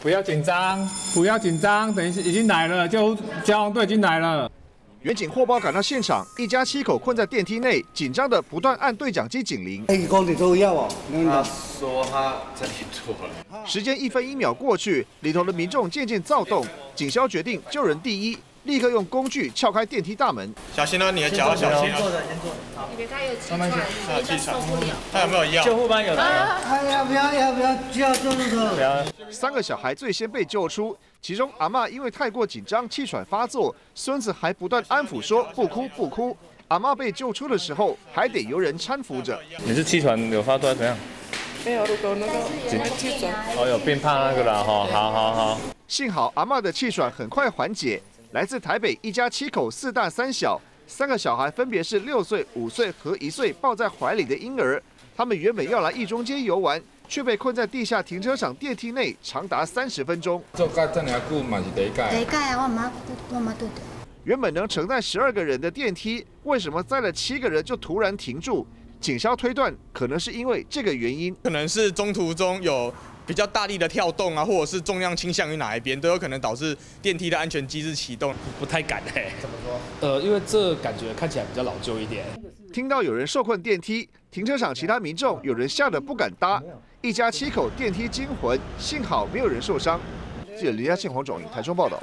不要紧张，不要紧张，等一下已经来了，救消防队已经来了。远警货包赶到现场，一家七口困在电梯内，紧张的不断按对讲机警铃。他说他这里错了。时间一分一秒过去，里头的民众渐渐躁动，警消决定救人第一，立刻用工具撬开电梯大门。小心啊，你的脚小心哦。以为他有气喘，有点受不了。他有没有药？救护班有来。哎呀，不要要不要，不要救救救！三个小孩最先被救出，其中阿嬷因为太过紧张，气喘发作，孙子还不断安抚说不哭不哭。阿嬷被救出的时候，还得由人搀扶着。你是气喘有发作还是怎样？没有，如果那个气喘，哦，有变胖那个了哈，好好好。幸好阿妈的气喘很快缓解。来自台北一家七口四大三小，三个小孩分别是六岁、五岁和一岁抱在怀里的婴儿。他们原本要来一中街游玩，却被困在地下停车场电梯内长达三十分钟。久嘛是第一届。第一届啊，我妈我妈对对。原本能承载十二个人的电梯，为什么载了七个人就突然停住？警消推断，可能是因为这个原因，可能是中途中有。比较大力的跳动啊，或者是重量倾向于哪一边，都有可能导致电梯的安全机制启动。不太敢哎，怎么说？呃，因为这感觉看起来比较老旧一点。听到有人受困电梯，停车场其他民众有人吓得不敢搭。一家七口电梯惊魂，幸好没有人受伤。记者林嘉庆、黄种台中报道。